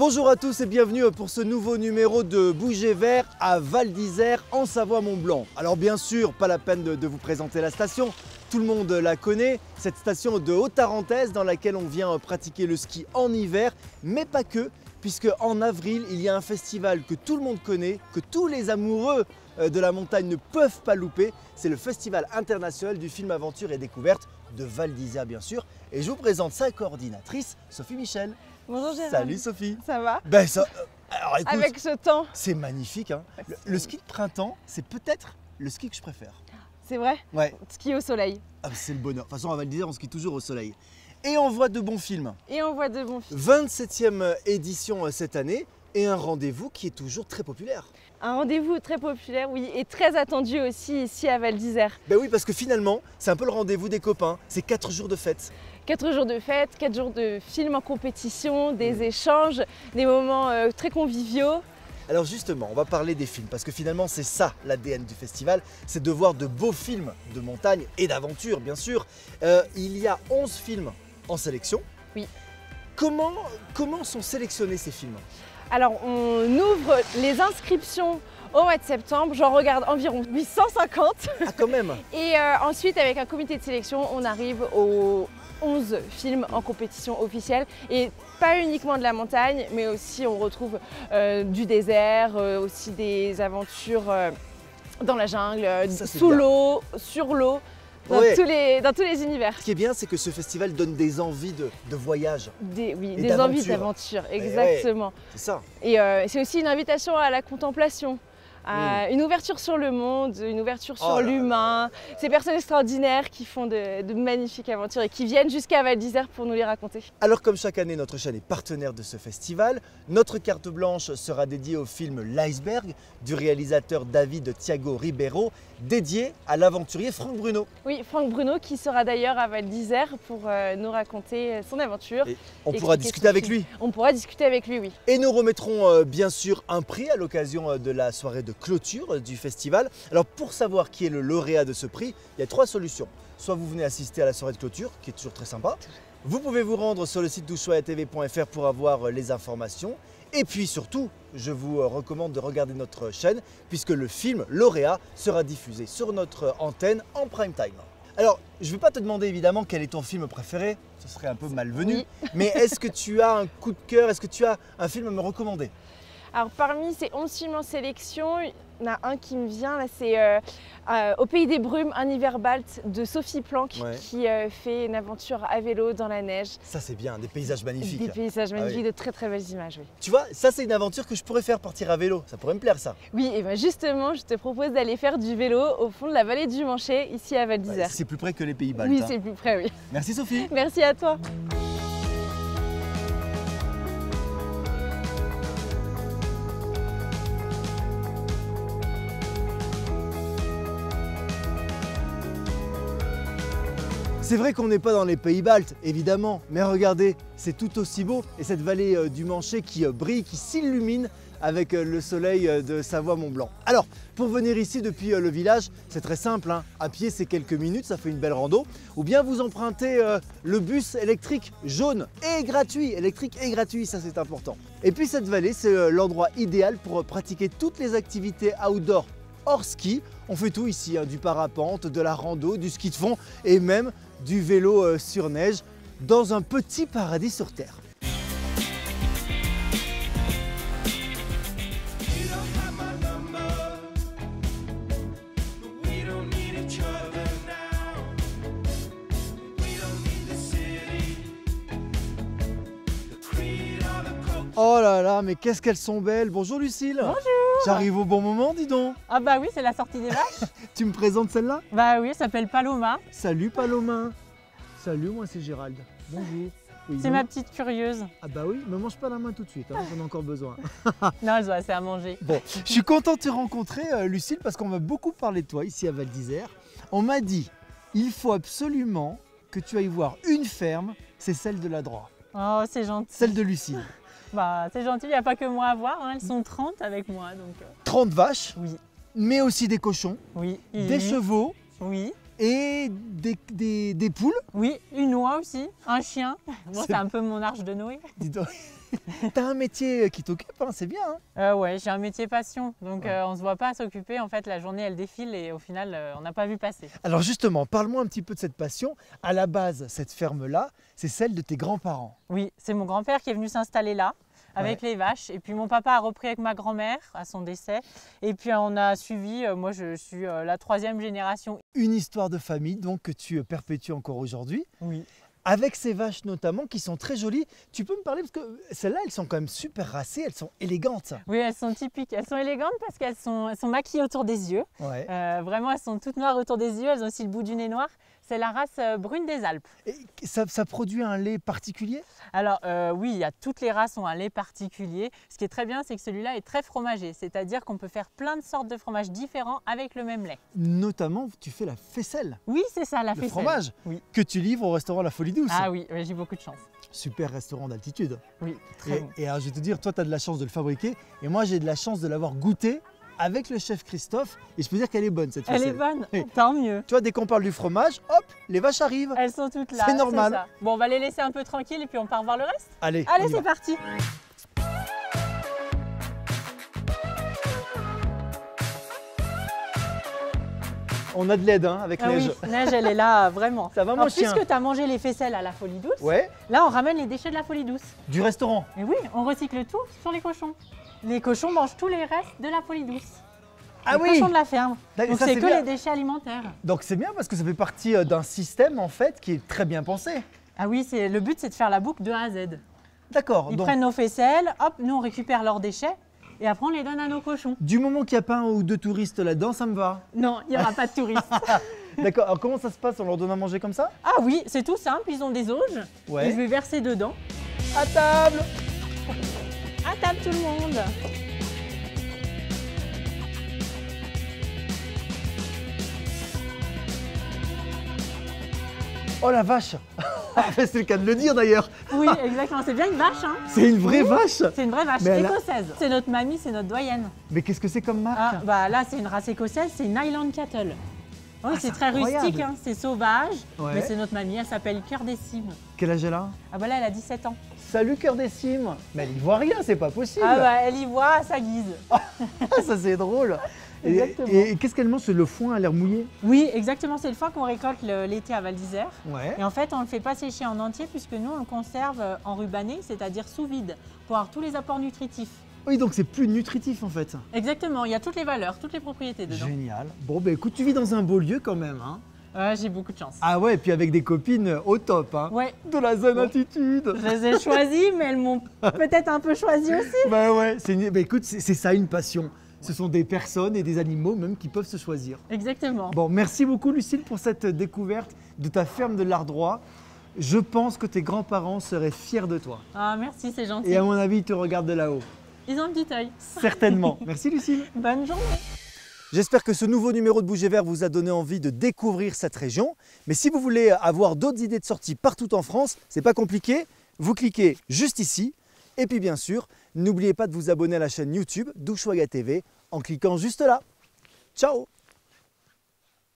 Bonjour à tous et bienvenue pour ce nouveau numéro de Bouger Vert à Val d'Isère en Savoie-Mont-Blanc. Alors bien sûr, pas la peine de, vous présenter la station, tout le monde la connaît, cette station de Haute-Tarentaise dans laquelle on vient pratiquer le ski en hiver, mais pas que, puisque en avril, il y a un festival que tout le monde connaît, que tous les amoureux euh, de la montagne ne peuvent pas louper. C'est le Festival international du film aventure et découverte de Val d'Isère, bien sûr. Et je vous présente sa coordinatrice, Sophie Michel. Bonjour Gérard. Salut Sophie. Ça va? Ben ça, euh, alors écoute, Avec ce temps, c'est magnifique. hein. Le, le ski de printemps, c'est peut-être le ski que je préfère. c'est vrai? Ouais, Ski au soleil. ah, c'est le bonheur. De toute façon, à Val d'Isère, on skie toujours au soleil. Et on voit de bons films. Et on voit de bons films. 27e édition euh, cette année et un rendez-vous qui est toujours très populaire. Un rendez-vous très populaire, oui, et très attendu aussi ici à Val d'Isère. Ben oui, parce que finalement, c'est un peu le rendez-vous des copains. C'est 4 jours de fête. Quatre jours de fête, quatre jours de films en compétition, des échanges, des moments euh, très conviviaux. Alors justement, on va parler des films, parce que finalement c'est ça l'ADN du festival, c'est de voir de beaux films de montagne et d'aventure bien sûr. Euh, il y a 11 films en sélection. Oui. Comment, comment sont sélectionnés ces films? Alors on ouvre les inscriptions au mois de septembre, j'en regarde environ 850. Ah quand même Et euh, ensuite, avec un comité de sélection, on arrive aux 11 films en compétition officielle. Et pas uniquement de la montagne, mais aussi on retrouve euh, du désert, euh, aussi des aventures dans la jungle, Ça, sous l'eau, sur l'eau, dans, Ouais. tous les, dans tous les univers. Ce qui est bien, c'est que ce festival donne des envies de, de voyage. Des, oui, Et des envies d'aventure. d'aventure, exactement. C'est ça. Et euh, c'est aussi une invitation à la contemplation. À Mm. Une ouverture sur le monde, une ouverture sur Oh là. l'humain, ces personnes extraordinaires qui font de, de magnifiques aventures et qui viennent jusqu'à Val d'Isère pour nous les raconter. Alors comme chaque année, notre chaîne est partenaire de ce festival. Notre carte blanche sera dédiée au film L'iceberg du réalisateur David Thiago Ribeiro, dédié à l'aventurier Franck Bruno. Oui, Franck Bruno qui sera d'ailleurs à Val d'Isère pour euh, nous raconter euh, son aventure. Et on pourra discuter avec film. lui. On pourra discuter avec lui, oui. Et nous remettrons euh, bien sûr un prix à l'occasion euh, de la soirée de clôture euh, du festival. Alors pour savoir qui est le lauréat de ce prix, il y a trois solutions. Soit vous venez assister à la soirée de clôture, qui est toujours très sympa. Vous pouvez vous rendre sur le site douchoyatv.fr pour avoir euh, les informations. Et puis surtout, je vous euh, recommande de regarder notre chaîne, puisque le film lauréat sera diffusé sur notre antenne en prime time. Alors, je ne vais pas te demander évidemment quel est ton film préféré, ce serait un peu malvenu, Oui. mais est-ce que tu as un coup de cœur, est-ce que tu as un film à me recommander? Alors parmi ces 11 films en sélection, il y en a un qui me vient, là c'est euh, euh, Au pays des brumes, un hiver balte de Sophie Planck Ouais. qui euh, fait une aventure à vélo dans la neige. Ça c'est bien, des paysages magnifiques. Des paysages Ah oui. magnifiques, de très très belles images, oui. Tu vois, ça c'est une aventure que je pourrais faire partir à vélo, ça pourrait me plaire ça. Oui, et bien justement, je te propose d'aller faire du vélo au fond de la vallée du Manchet, ici à Val Ouais, d'Isère. c'est plus près que les pays baltes. oui, hein. c'est plus près, oui. Merci Sophie. Merci à toi. C'est vrai qu'on n'est pas dans les pays baltes, évidemment, mais regardez, c'est tout aussi beau. Et cette vallée euh, du Manchet qui euh, brille, qui s'illumine avec euh, le soleil de Savoie-Mont-Blanc. Alors, pour venir ici depuis le village, c'est très simple. hein. À pied, c'est quelques minutes, ça fait une belle rando. Ou bien vous empruntez le bus électrique jaune et gratuit. Électrique et gratuit, ça c'est important. Et puis cette vallée, c'est l'endroit idéal pour pratiquer toutes les activités outdoor hors ski. On fait tout ici, hein, du parapente, de la rando, du ski de fond et même du vélo euh, sur neige dans un petit paradis sur Terre. Oh là là, mais qu'est-ce qu'elles sont belles. Bonjour Lucille. Bonjour J'arrive au bon moment, dis donc Ah bah oui, c'est la sortie des vaches. Tu me présentes celle-là? Bah oui, elle s'appelle Paloma. Salut Paloma Salut, moi c'est Gérald. Bonjour. Oui, C'est ma petite curieuse. Ah bah oui, me mange pas la main tout de suite, hein, j'en ai encore besoin. Non, elle doit assez à manger. Bon, je suis content de te rencontrer, euh, Lucille, parce qu'on m'a beaucoup parlé de toi ici à Val d'Isère. On m'a dit, il faut absolument que tu ailles voir une ferme, c'est celle de la Droit, Oh, c'est gentil. celle de Lucille. Bah, c'est gentil, il n'y a pas que moi à voir. hein. Elles sont 30 avec moi, donc euh, 30 vaches, oui. mais aussi des cochons, Oui. des oui, chevaux Oui. et des, des- des poules. Oui, une oie aussi, un chien. Bon, C'est- c'est un peu mon arche de Noé. Dis donc. T'as un métier qui t'occupe, hein, c'est bien. hein. Euh, ouais, j'ai un métier passion, donc Ouais. euh, on se voit pas s'occuper. En fait, la journée, elle défile et au final, euh, on n'a pas vu passer. Alors justement, parle-moi un petit peu de cette passion. À la base, cette ferme-là, c'est celle de tes grands-parents. Oui, c'est mon grand-père qui est venu s'installer là avec les vaches. Et puis mon papa a repris avec ma grand-mère à son décès. Et puis on a suivi, euh, moi je suis euh, la troisième génération. Une histoire de famille donc que tu perpétues encore aujourd'hui. Oui. Avec ces vaches notamment qui sont très jolies. Tu peux me parler parce que celles-là, elles sont quand même super racées, elles sont élégantes. Oui, elles sont typiques. Elles sont élégantes parce qu'elles sont, elles sont maquillées autour des yeux. Ouais. Euh, vraiment, elles sont toutes noires autour des yeux. Elles ont aussi le bout du nez noir. C'est la race euh, brune des Alpes. Et ça, ça produit un lait particulier? Alors euh, oui, il y a toutes les races ont un lait particulier. Ce qui est très bien, c'est que celui-là est très fromagé, c'est-à-dire qu'on peut faire plein de sortes de fromages différents avec le même lait. Notamment, tu fais la faisselle, Oui, c'est ça, la le faisselle. fromage Oui. que tu livres au restaurant La Folie Ah oui, j'ai beaucoup de chance. Super restaurant d'altitude. Oui, très Et, bon. et alors, je vais te dire, toi, tu as de la chance de le fabriquer et moi, j'ai de la chance de l'avoir goûté avec le chef Christophe et je peux dire qu'elle est bonne cette Elle faisselle. est bonne, Oui. tant mieux. Tu vois, dès qu'on parle du fromage, hop, les vaches arrivent. Elles sont toutes là. C'est normal. Bon, on va les laisser un peu tranquilles et puis on part voir le reste. Allez, Allez, c'est parti. On a de l'aide hein, avec Ah Neige. oui, Neige, elle est là, vraiment. Ça va, mon Alors, chien Puisque tu as mangé les faisselles à la folie douce, Ouais, là, on ramène les déchets de la folie douce. du restaurant. Et oui, on recycle tout sur les cochons. Les cochons mangent tous les restes de la folie douce. Ah les oui cochons de la ferme. Donc c'est que bien. les déchets alimentaires. Donc c'est bien parce que ça fait partie euh, d'un système en fait qui est très bien pensé. Ah oui, le but c'est de faire la boucle de A à Z. D'accord. Ils Donc prennent nos faisselles, hop, nous on récupère leurs déchets et après on les donne à nos cochons. du moment qu'il n'y a pas un ou deux touristes là-dedans, ça me va. Non, il n'y aura pas de touristes. D'accord. Alors comment ça se passe On leur donne à manger comme ça? Ah oui, c'est tout simple, ils ont des auges et je Ouais. vais verser dedans. À table À table tout le monde. Oh la vache C'est le cas de le dire d'ailleurs. Oui, exactement, c'est bien une vache, hein. C'est une vraie vache. C'est une vraie vache Mais elle a- écossaise. C'est notre mamie, c'est notre doyenne. Mais qu'est-ce que c'est comme marque Ah, bah là, c'est une race écossaise, c'est une Highland Cattle. Oui, Ah, c'est c'est très incroyable. rustique, hein, c'est sauvage, Ouais. mais c'est notre mamie, elle s'appelle Cœur des Cimes. Quel âge elle a? Ah bah là, elle a 17 ans. Salut cœur des cimes Mais elle y voit rien, c'est pas possible. Ah bah, elle y voit à sa guise. Ah, ça c'est drôle. Et, Exactement. et qu'est-ce qu'elle mange? Le foin a l'air mouillé? Oui, exactement, c'est le foin qu'on récolte l'été à Val d'Isère. Ouais. Et en fait, on ne le fait pas sécher en entier puisque nous, on le conserve euh, en rubané, c'est-à-dire sous vide, pour avoir tous les apports nutritifs. Oui, donc c'est plus nutritif en fait. Exactement, il y a toutes les valeurs, toutes les propriétés dedans. Génial. Bon, bah écoute, tu vis dans un beau lieu quand même. Hein. Ouais, j'ai beaucoup de chance. Ah ouais, et puis avec des copines au top. Hein. Ouais, De la zone Bon. altitude. je les ai choisies, mais elles m'ont peut-être un peu choisi aussi. bah ouais, une- bah écoute, c'est c'est ça une passion. Ce sont des personnes et des animaux même qui peuvent se choisir. Exactement. Bon, merci beaucoup Lucille pour cette découverte de ta ferme de l'Ardroit. Je pense que tes grands-parents seraient fiers de toi. Ah, merci, c'est gentil. Et à mon avis, ils te regardent de là-haut. Ils ont un petit œil. Certainement. Merci Lucille. Bonne journée. J'espère que ce nouveau numéro de Bouger Vert vous a donné envie de découvrir cette région. Mais si vous voulez avoir d'autres idées de sortie partout en France, c'est pas compliqué. Vous cliquez juste ici. Et puis bien sûr, n'oubliez pas de vous abonner à la chaîne YouTube d'Ushuaga TV en cliquant juste là. Ciao